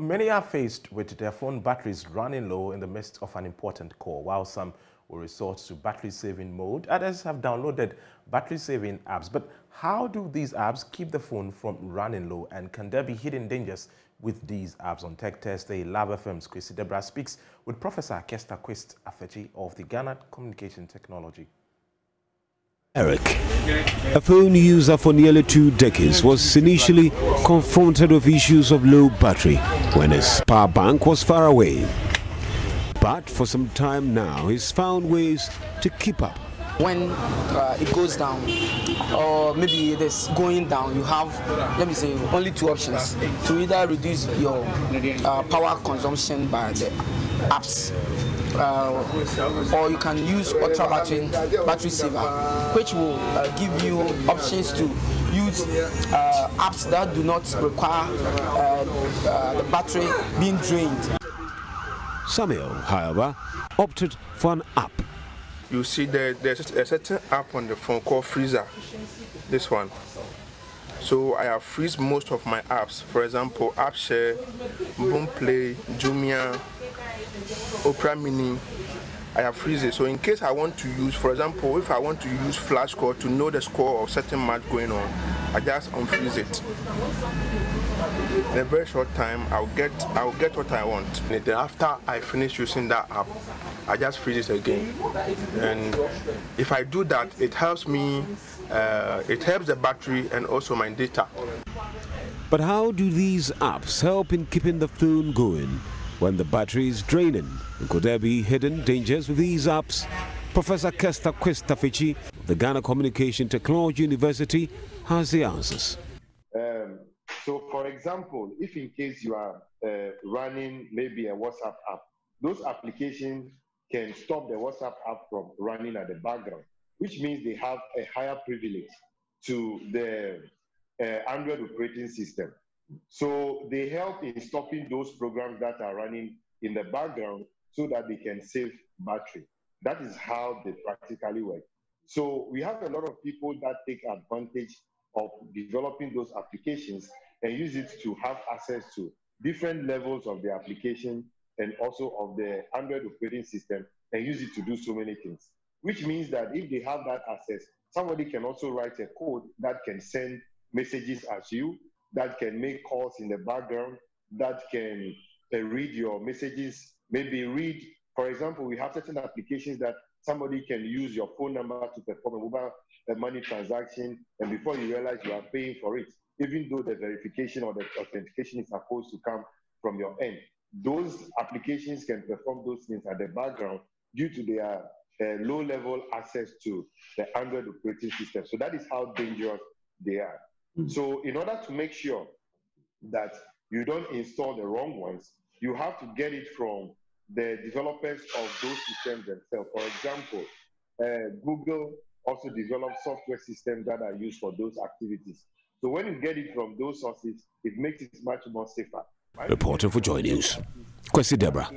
many are faced with their phone batteries running low in the midst of an important call, while some will resort to battery-saving mode. Others have downloaded battery-saving apps. But how do these apps keep the phone from running low, and can there be hidden dangers with these apps? On Tech Thursday, Luv FM's Kwesi Debra speaks with Professor Kester Quist Aphetsi of the Ghana Communication Technology. Eric, a phone user for nearly two decades, was initially confronted with issues of low battery when his power bank was far away. But for some time now, he's found ways to keep up. When uh, it goes down, or maybe it is going down, you have, let me say, only two options to either reduce your uh, power consumption by the apps uh, or you can use ultra battery battery saver which will uh, give you options to use uh, apps that do not require uh, uh, the battery being drained Samuel, however, opted for an app. You see, there, there's a certain app on the phone called Freezer. This one. So I have freeze most of my apps. For example, AppShare, Boomplay, Jumia, Opera Mini. I have freeze it. So in case I want to use, for example, if I want to use flash score to know the score of certain match going on, I just unfreeze it. In a very short time, I'll get I'll get what I want. And then after I finish using that app, I just freeze it again. And if I do that, it helps me. Uh, it helps the battery and also my data. But how do these apps help in keeping the phone going when the battery is draining? Could there be hidden dangers with these apps? Professor Kester Quist Aphetsi of the Ghana Communication Technology University has the answers. Um, so, for example, if in case you are uh, running maybe a WhatsApp app, those applications can stop the WhatsApp app from running at the background, which means they have a higher privilege to the uh, Android operating system. So they help in stopping those programs that are running in the background so that they can save battery. That is how they practically work. So we have a lot of people that take advantage of developing those applications and use it to have access to different levels of the application and also of the Android operating system and use it to do so many things. Which means that if they have that access, somebody can also write a code that can send messages as you, that can make calls in the background, that can uh, read your messages, maybe read, for example, we have certain applications that somebody can use your phone number to perform a mobile uh, money transaction, and before you realize you are paying for it, even though the verification or the authentication is supposed to come from your end. Those applications can perform those things at the background due to their uh, low level access to the Android operating system. So that is how dangerous they are. Mm-hmm. So, in order to make sure that you don't install the wrong ones, you have to get it from the developers of those systems themselves. For example, uh, Google also develops software systems that are used for those activities. So when you get it from those sources, it makes it much more safer. Reporter for Joy News, Kwesi Deborah.